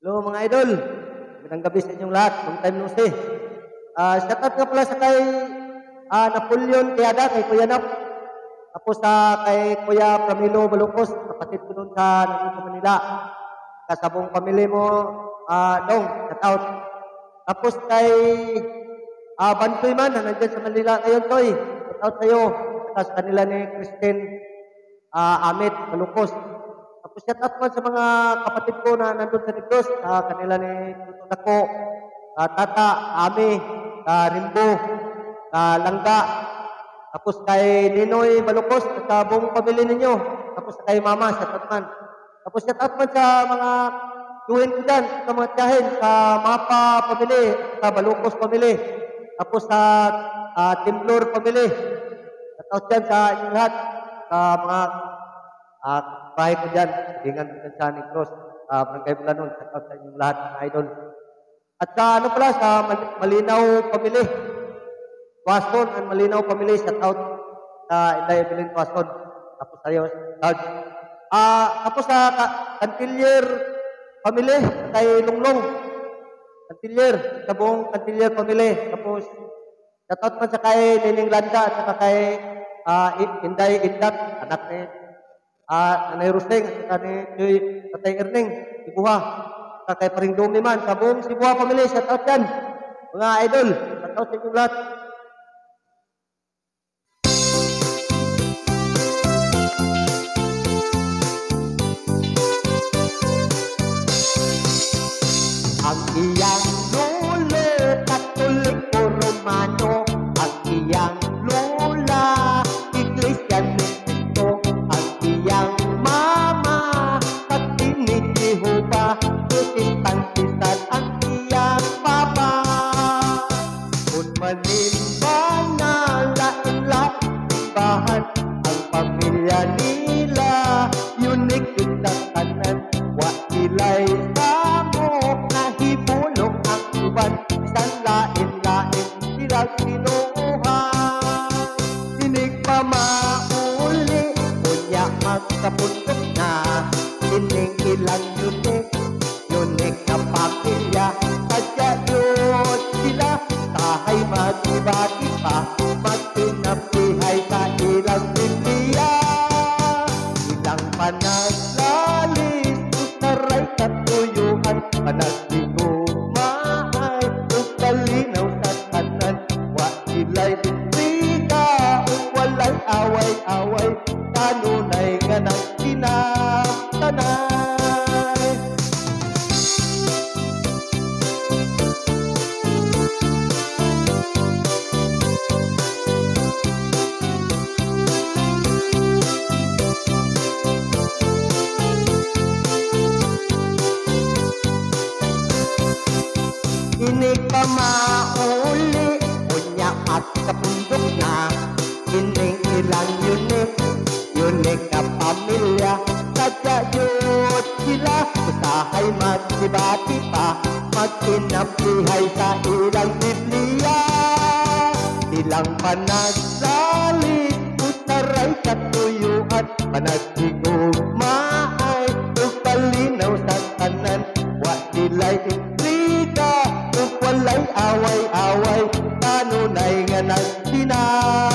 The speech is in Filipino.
Hello mga idol. Magandang gabi sa inyong lahat. Long time no see. Ah, shout out nga pala sa kay ah, Napoleon Tiada, kay Kuya Nap. Tapos sa kay Kuya Pramilo Balukos, kapatid ko doon sa Nandito Manila. Kasabong pamilya mo, ah, Dong, shout out. Tapos kay ah, Bantoy man, na nandyan sa Manila ngayon, Toy. Shout out sa'yo. Sa kanila ni Christine ah, Amit Balukos. Shout out man sa mga kapatid ko na nandun sa Negros, sa kanila ni Tuto Dako, sa Tata, Ami, sa Rimbo, sa Langga, tapos kay Ninoy Balukos, sa buong pamilya ninyo, tapos kay Mama, shout out man. Tapos shout out man sa mga tuwin ko dyan, sa mga tiyahin, sa Mapa pamilya, sa Balukos pamilya, tapos sa uh, Timblor pamilya, shout out dyan sa inyong lahat, sa mga at bahay ko dyan, dyan sa Negros, uh, Barangay Bulanon, shout out sa inyong lahat, mga idol. At sa ano pala, sa Mal- Malinaw Pamili, Waston and Malinaw Pamili, shout out sa Inday Evelyn Waston. Tapos tayo, shout Ah, tapos sa ka- Cantilier Pamili, kay Lunglong. Cantilier, sa buong Cantilier Pamili. Tapos, shout out man sa kay Nining Landa, at saka kay ah, I- Inday Indat, anak ni Ah, Nanay Roseng at saka ni Joy Tatay Erning, Sibuha. Saka kay Paring Domi man, sa buong Sibuha family, shout out yan. Mga idol, shout out sa inyong lahat. Pamilya nila, unique yun sa tanan, wa sila'y samo, nahibulong ang uban, isang lain-lain sila sinuhan. Sinig pa mauli, kunya magkapundok na, ining ilang yunik, yunik na pamilya, sadya Diyos sila, tahay mag-ibagi magsibati pa, magkinampihay sa ilang Biblia. Ilang panagsalit, utaray katuyuan, panagdigugmaay, ug palinaw sa tanan, wa sila'y intriga, ug walay away-away, kanunay nga nagsinamtanay.